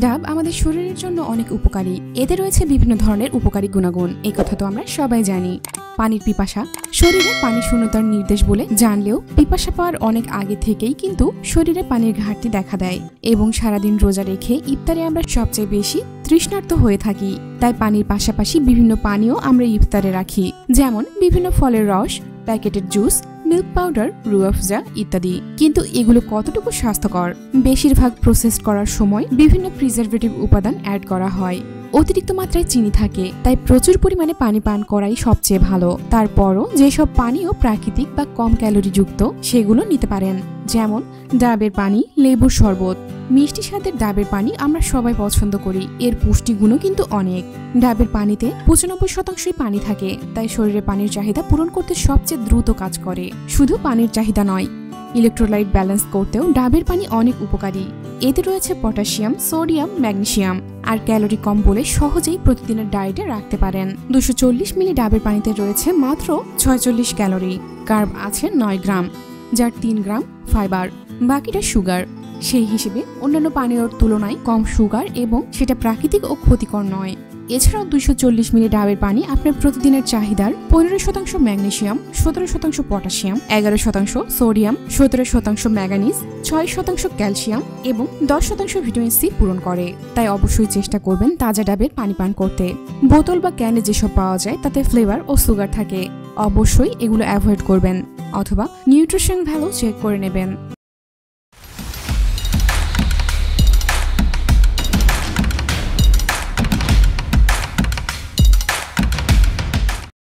ডাব আমাদের শরীরের জন্য অনেক উপকারী। এতে রয়েছে বিভিন্ন ধরনের উপকারী গুণাগুণ। এই কথা তো আমরা সবাই জানি। পানির পিপাসা। শরীরে পানি শূন্যতার নির্দেশ বলে জানলেও পিপাসা পাওয়ার অনেক আগে থেকেই কিন্তু শরীরে পানির ঘাটতি দেখা দেয় এবং সারাদিন রোজা রেখে ইফতারে আমরা সবচেয়ে বেশি তৃষ্ণার্ত হয়ে থাকি। তাই পানির পাশাপাশি বিভিন্ন পানীয় আমরা ইফতারে রাখি। যেমন বিভিন্ন ফলের রস, প্যাকেটের জুস মিল্ক পাউডার, রুয়াফজা ইত্যাদি। কিন্তু এগুলো কতটুকু স্বাস্থ্যকর? বেশিরভাগ প্রসেস করার সময় বিভিন্ন প্রিজারভেটিভ উপাদান অ্যাড করা হয়। অতিরিক্ত মাত্রায় চিনি থাকে, তাই প্রচুর পরিমাণে পানি পান করাই সবচেয়ে ভালো। তারপরও যেসব পানীয় প্রাকৃতিক বা কম ক্যালোরিযুক্ত, সেগুলো নিতে পারেন, যেমন ডাবের পানি, লেবুর শরবত। মিষ্টি স্বাদের ডাবের পানি আমরা সবাই পছন্দ করি, এর পুষ্টিগুণও কিন্তু অনেক। ডাবের পানিতে পঁচানব্বই শতাংশই পানি থাকে, তাই শরীরে পানির চাহিদা পূরণ করতে সবচেয়ে দ্রুত কাজ করে। শুধু পানির চাহিদা নয়, ইলেকট্রোলাইট ব্যালেন্স করতেও ডাবের পানি অনেক উপকারী। এতে রয়েছে পটাশিয়াম, সোডিয়াম ম্যাগনেশিয়াম আর ক্যালোরি কম বলে সহজেই প্রতিদিনের ডায়েটে রাখতে পারেন। দুশো চল্লিশ মিলি ডাবের পানিতে রয়েছে মাত্র ছয়চল্লিশ ক্যালোরি। কার্ব আছে নয় গ্রাম, যার তিন গ্রাম ফাইবার, বাকিটা সুগার। সেই হিসেবে অন্যান্য পানীয়র তুলনায় কম সুগার এবং সেটা প্রাকৃতিক ও ক্ষতিকর নয়। এছাড়াও দুইশো চল্লিশ মিলি ডাবের পানি আপনার প্রতিদিনের চাহিদার পনেরো শতাংশ ম্যাগনেশিয়াম, সতেরো শতাংশ পটাশিয়াম, এগারো শতাংশ সোডিয়াম, সতেরো শতাংশ ম্যাগানিজ, ছয় শতাংশ ক্যালসিয়াম এবং দশ শতাংশ ভিটামিন সি পূরণ করে। তাই অবশ্যই চেষ্টা করবেন তাজা ডাবের পানি পান করতে। বোতল বা ক্যানে যেসব পাওয়া যায় তাতে ফ্লেভার ও সুগার থাকে। অবশ্যই এগুলো অ্যাভয়েড করবেন অথবা নিউট্রিশন ভ্যালু চেক করে নেবেন।